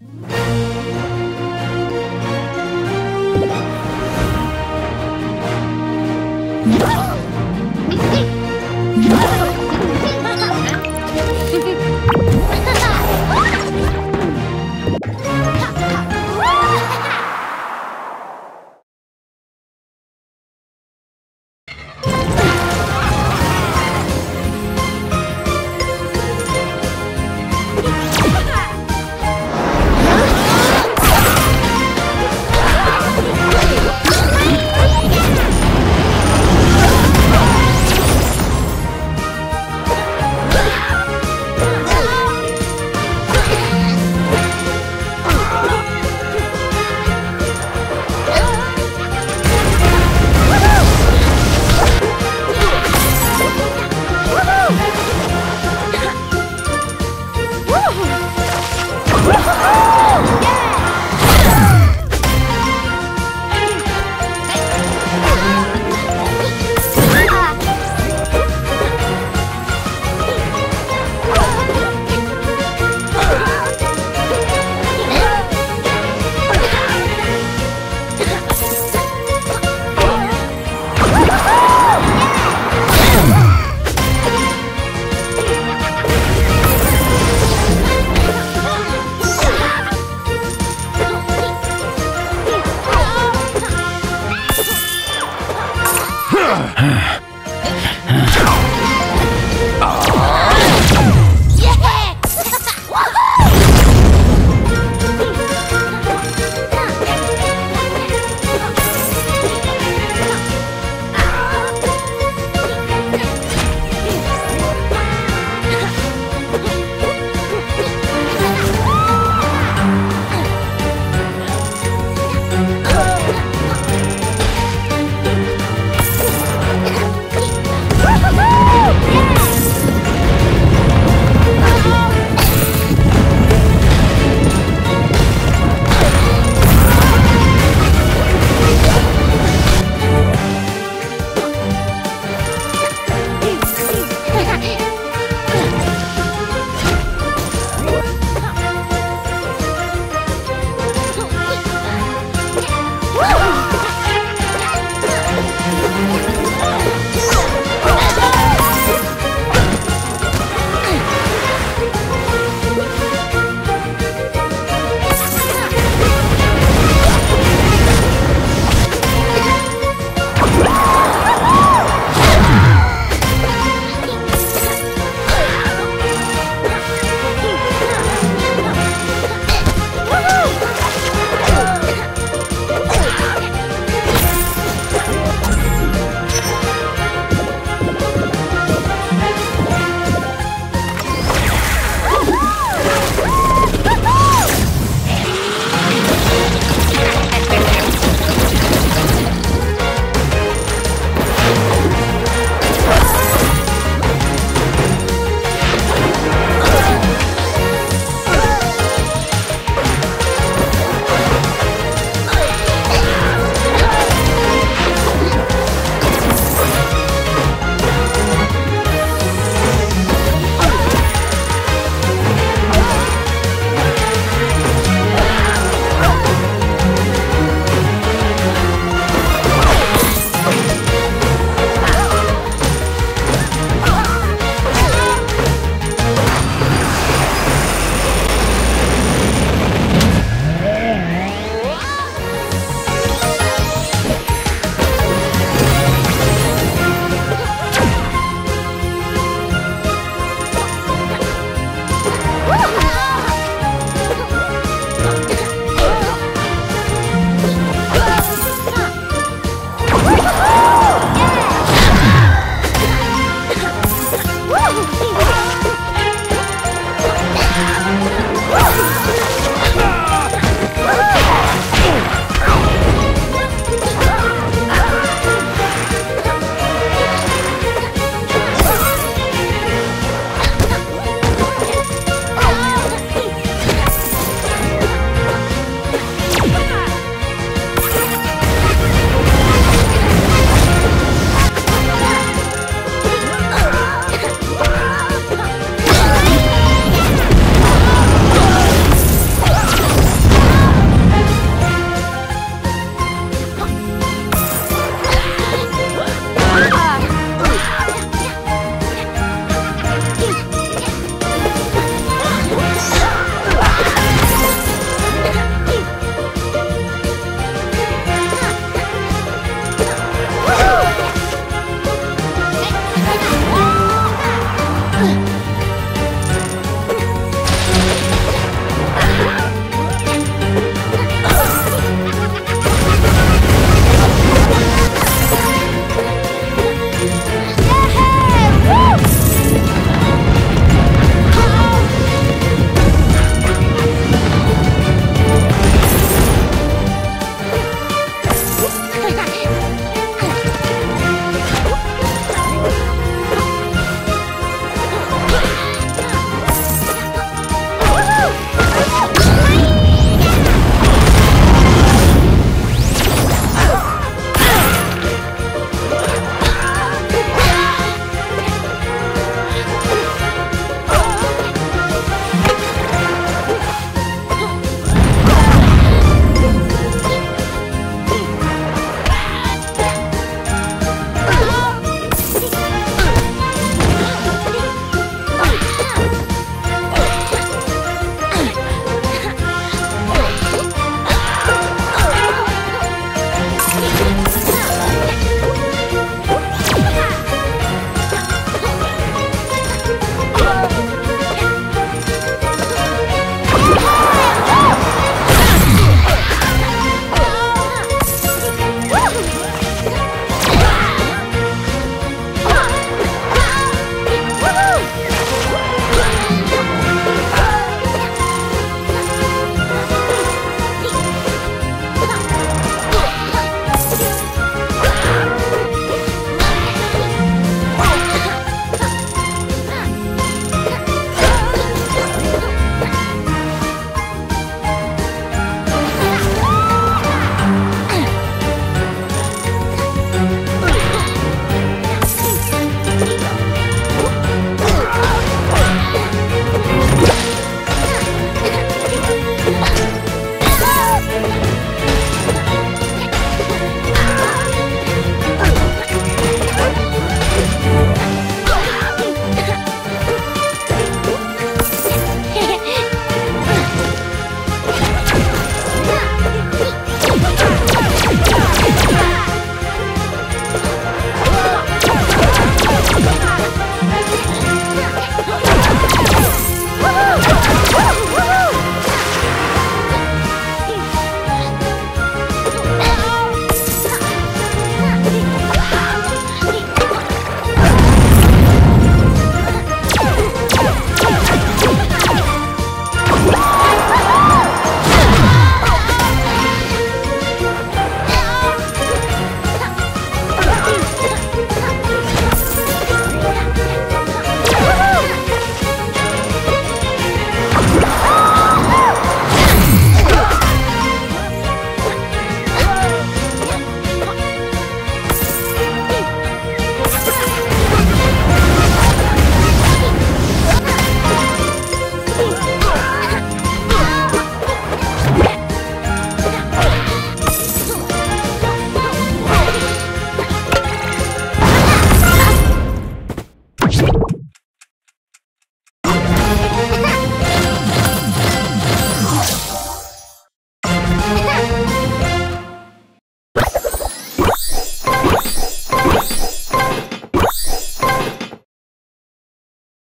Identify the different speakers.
Speaker 1: you Watch it.